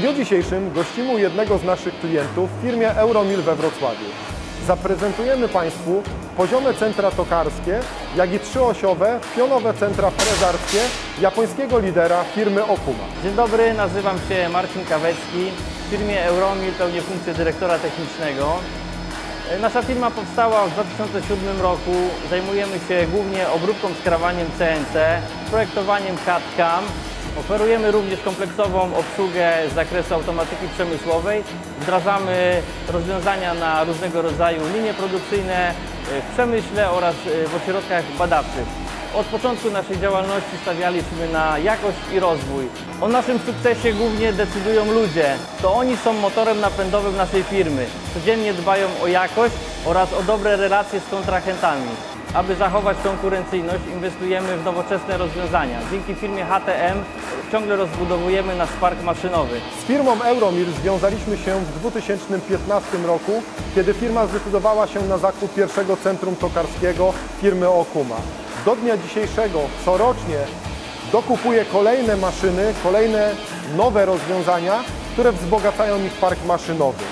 dniu dzisiejszym gościmy u jednego z naszych klientów w firmie Euromil we Wrocławiu. Zaprezentujemy Państwu poziome centra tokarskie, jak i trzyosiowe, pionowe centra frezarskie japońskiego lidera firmy Okuma. Dzień dobry, nazywam się Marcin Kawecki. W firmie Euromil pełnię funkcję dyrektora technicznego. E, Nasza firma powstała w 2007 roku. Zajmujemy się głównie obróbką skrawaniem CNC, projektowaniem CAD-CAM. Oferujemy również kompleksową obsługę z zakresu automatyki przemysłowej. Wdrażamy rozwiązania na różnego rodzaju linie produkcyjne e, w przemyśle oraz e, w ośrodkach badawczych. Od początku naszej działalności stawialiśmy na jakość i rozwój. O naszym sukcesie głównie decydują ludzie. To oni są motorem napędowym naszej firmy. Codziennie dbają o jakość oraz o dobre relacje z kontrahentami. Aby zachować konkurencyjność, inwestujemy w nowoczesne rozwiązania. Dzięki firmie HTM ciągle rozbudowujemy nasz park maszynowy. Z firmą Euromil związaliśmy się w 2015 roku, kiedy firma zdecydowała się na zakup pierwszego centrum tokarskiego firmy Okuma. Do dnia dzisiejszego corocznie dokupuje kolejne maszyny, kolejne nowe rozwiązania, które wzbogacają ich park maszynowy.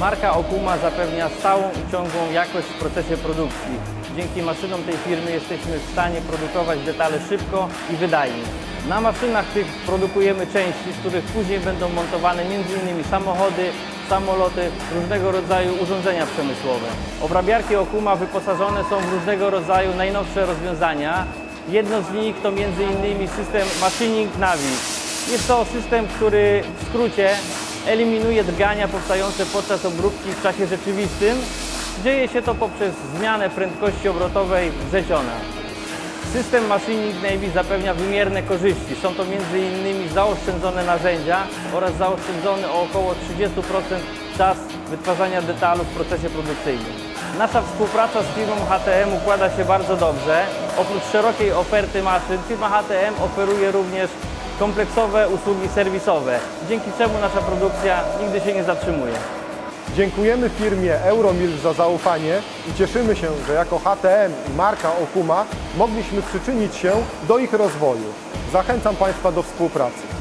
Marka Okuma zapewnia stałą i ciągłą jakość w procesie produkcji. Dzięki maszynom tej firmy jesteśmy w stanie produkować detale szybko i wydajnie. Na maszynach tych produkujemy części, z których później będą montowane m.in. samochody, samoloty, różnego rodzaju urządzenia przemysłowe. Obrabiarki Okuma wyposażone są w różnego rodzaju najnowsze rozwiązania. Jedno z nich to m.in. system Machining Navi. Jest to system, który w skrócie eliminuje drgania powstające podczas obróbki w czasie rzeczywistym. Dzieje się to poprzez zmianę prędkości obrotowej wrzeciona. System Machining Navy zapewnia wymierne korzyści. Są to m.in. zaoszczędzone narzędzia oraz zaoszczędzony o około 30% czas wytwarzania detalu w procesie produkcyjnym. Nasza współpraca z firmą HTM układa się bardzo dobrze. Oprócz szerokiej oferty maszyn, firma HTM oferuje również kompleksowe usługi serwisowe, dzięki czemu nasza produkcja nigdy się nie zatrzymuje. Dziękujemy firmie Euromil za zaufanie i cieszymy się, że jako HTM i marka Okuma mogliśmy przyczynić się do ich rozwoju. Zachęcam Państwa do współpracy.